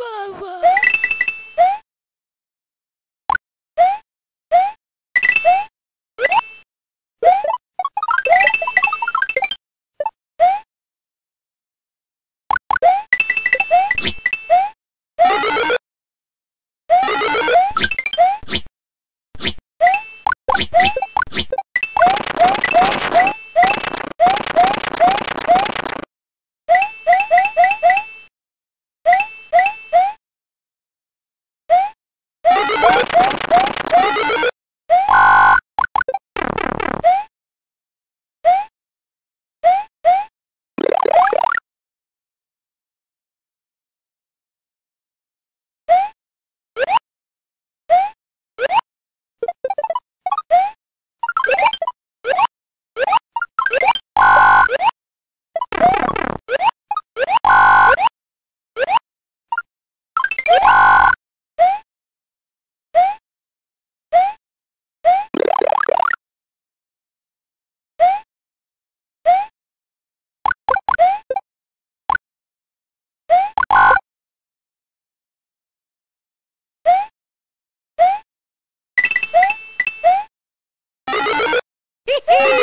爸爸 it!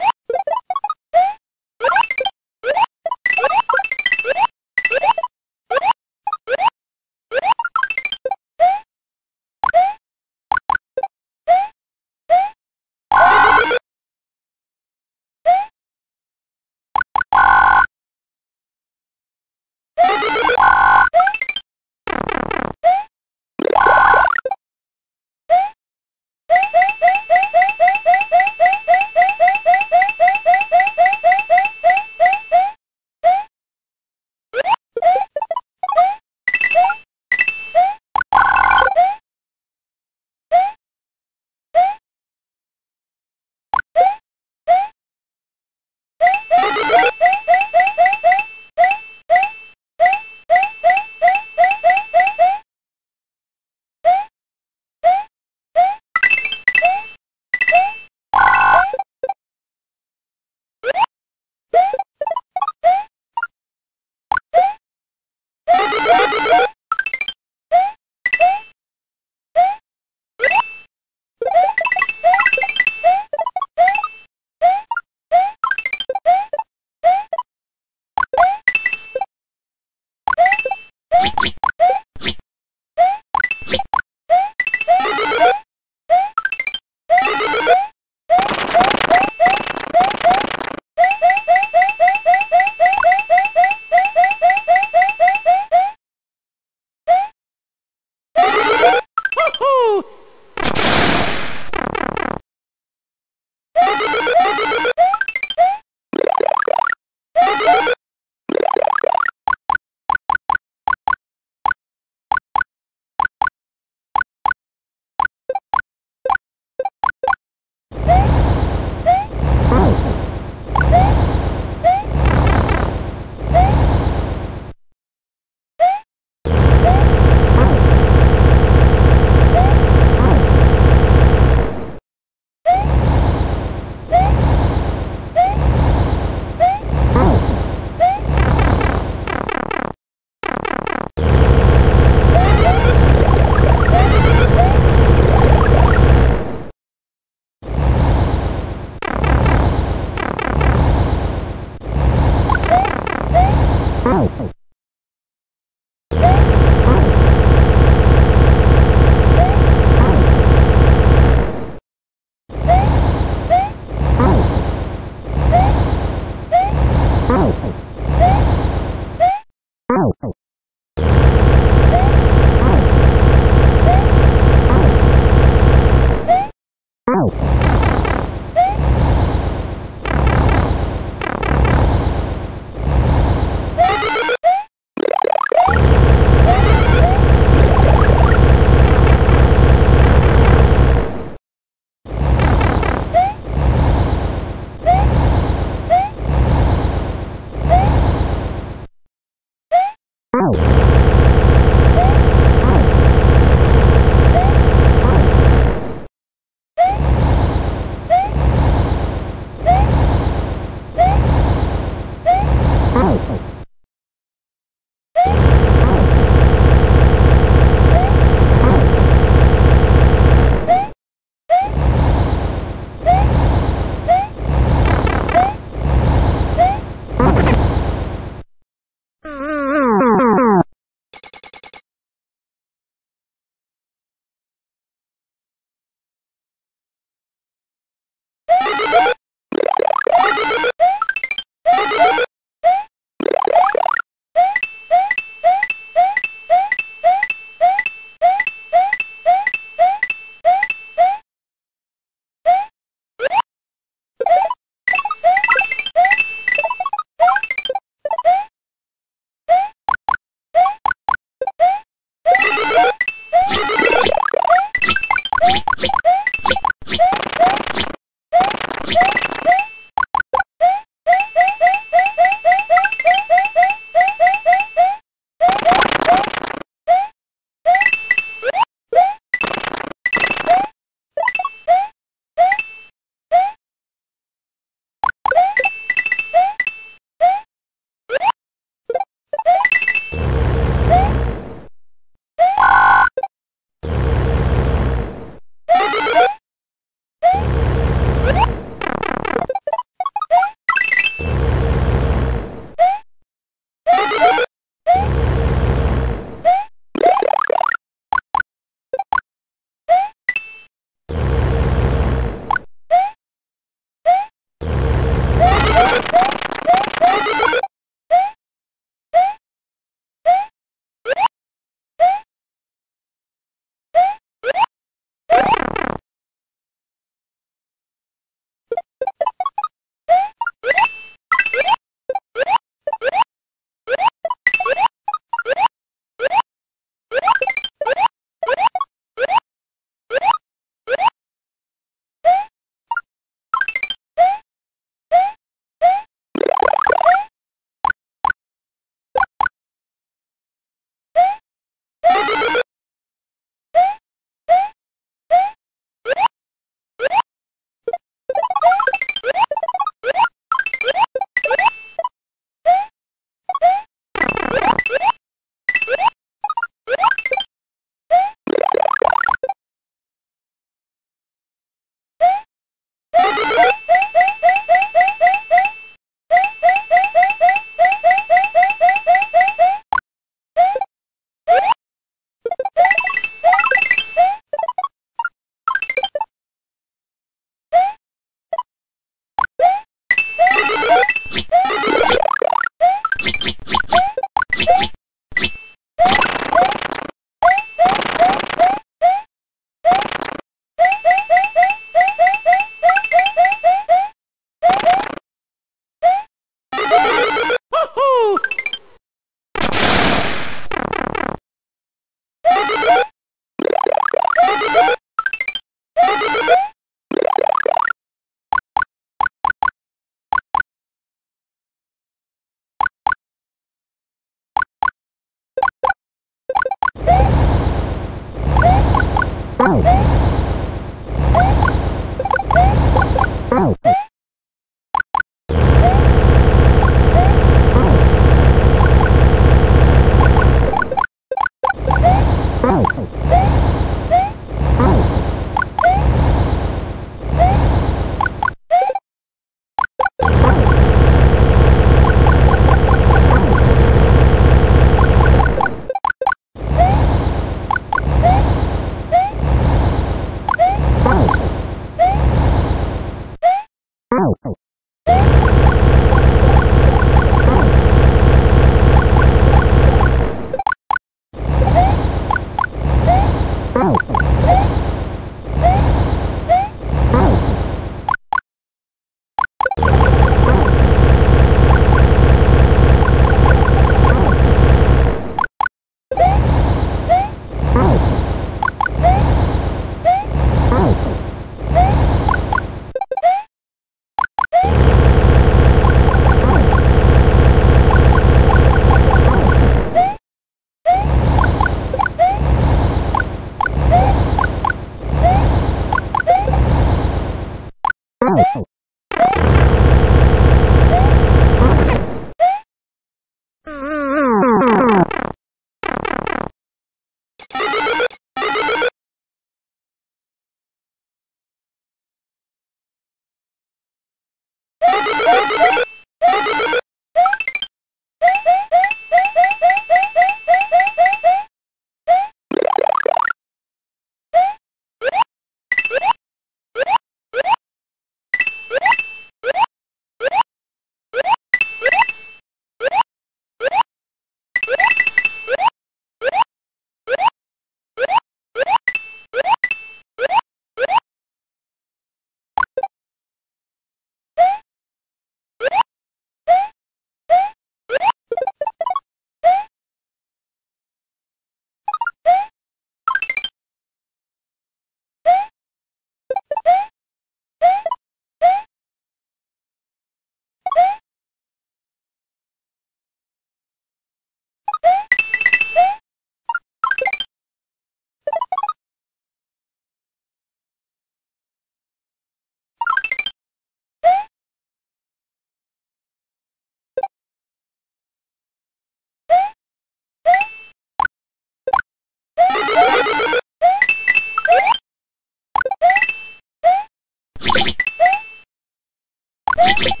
Thank you.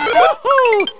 Woohoo!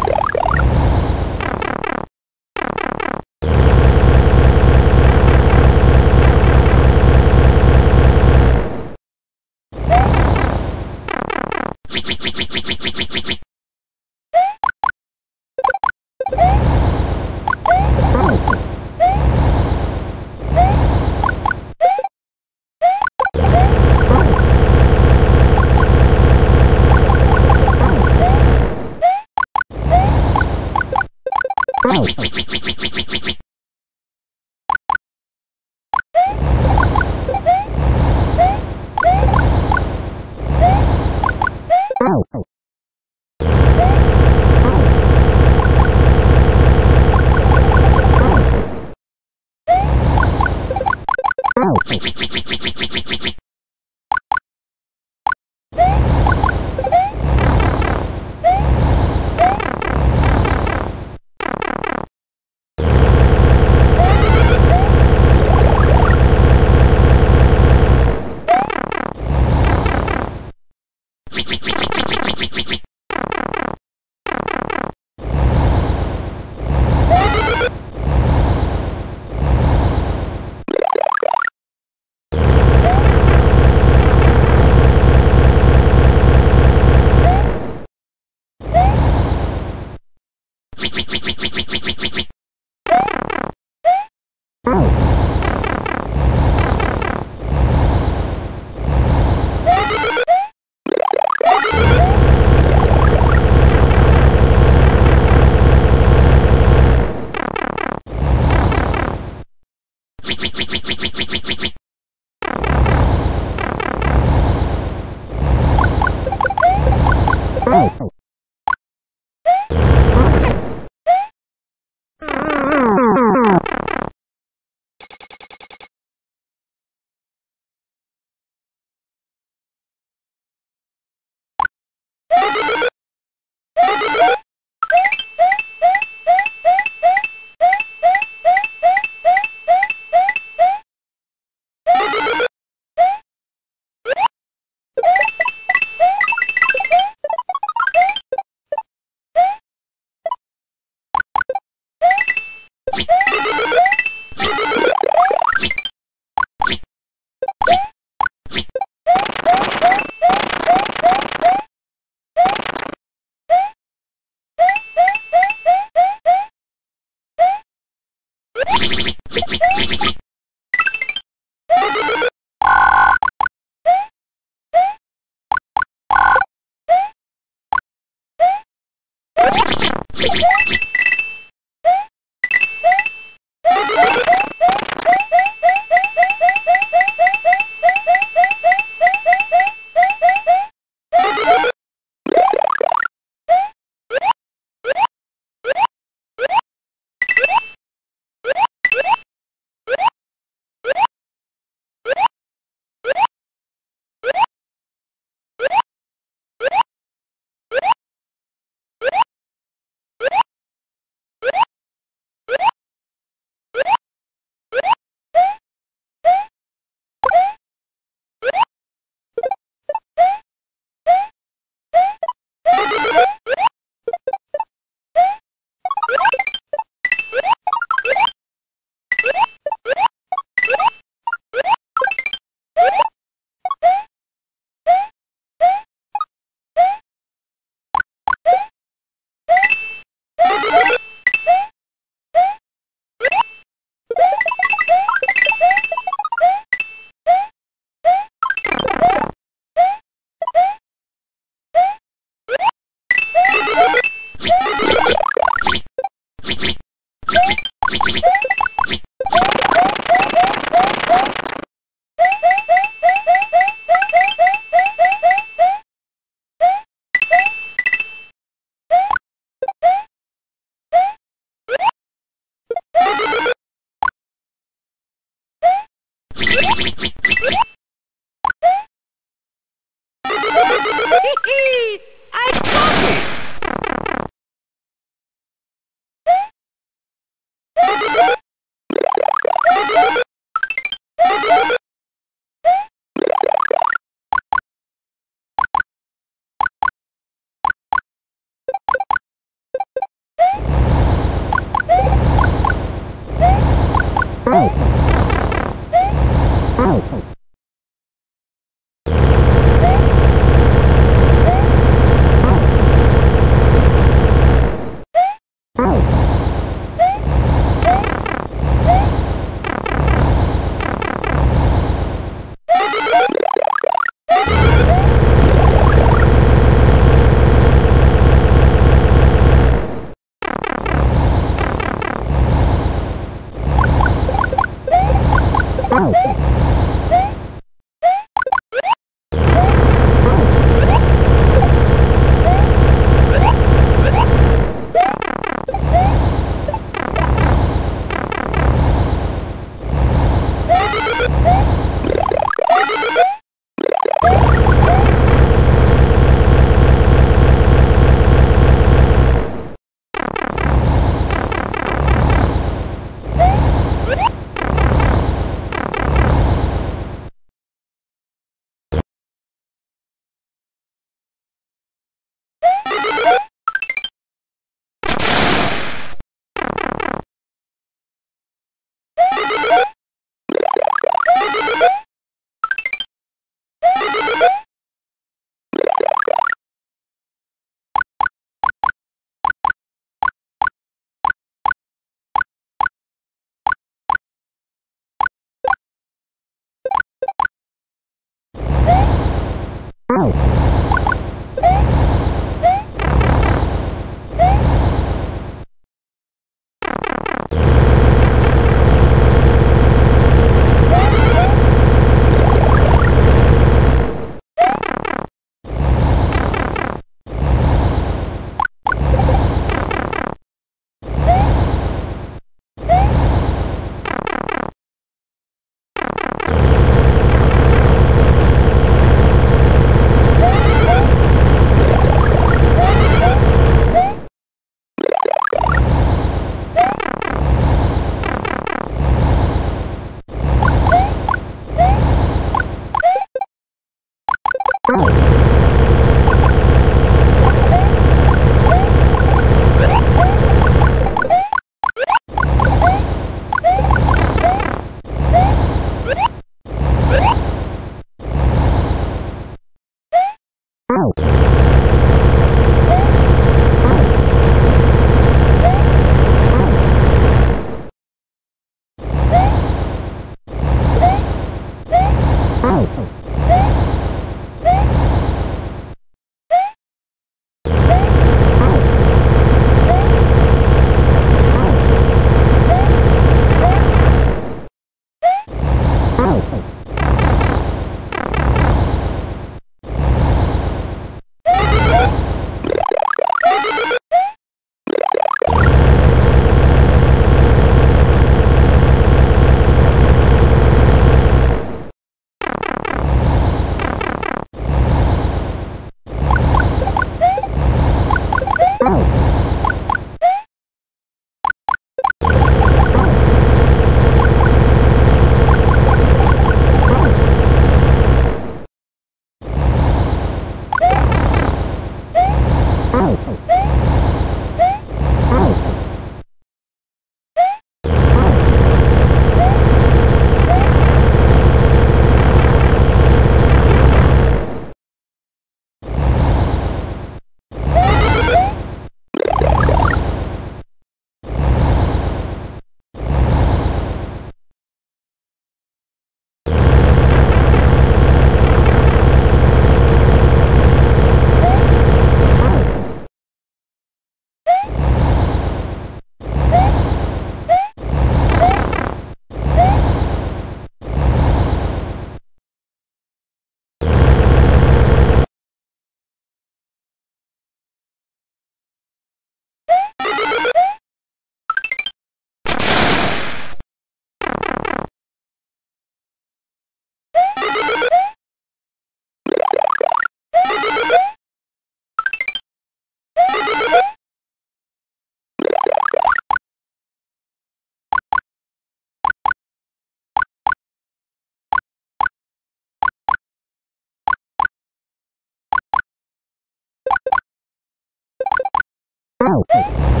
Oh.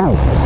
Oh.